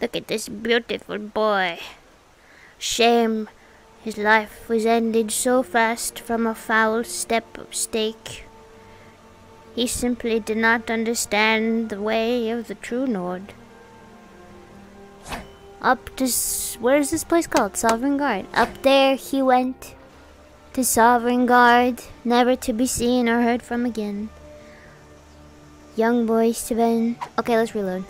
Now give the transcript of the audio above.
Look at this beautiful boy. Shame his life was ended so fast from a foul step of stake. He simply did not understand the way of the true Nord. Up to, where is this place called? Sovngarde? Up there he went to Sovngarde, never to be seen or heard from again. Young boy, to Okay, let's reload.